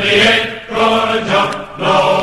and he ain't gonna jump no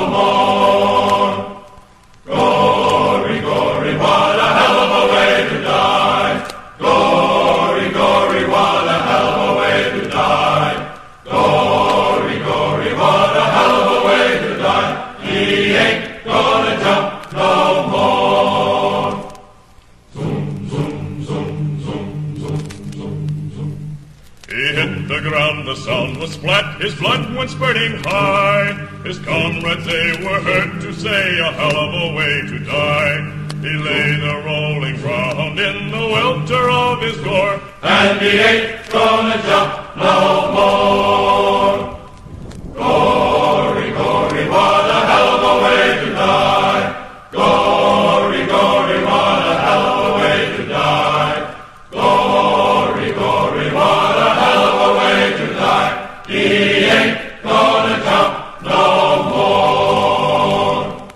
the ground, the sound was flat, his blood went spurting high. His comrades, they were hurt to say a hell of a way to die. He lay the rolling ground in the welter of his gore. And he ain't gonna jump no. ain't gonna no more.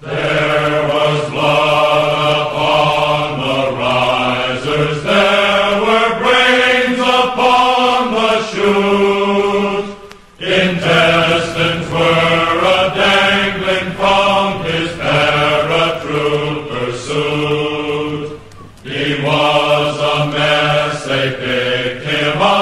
There was blood upon the risers, there were brains upon the chutes. Intestines were a dangling from his paratrooper suit. He was a mess, they picked him up.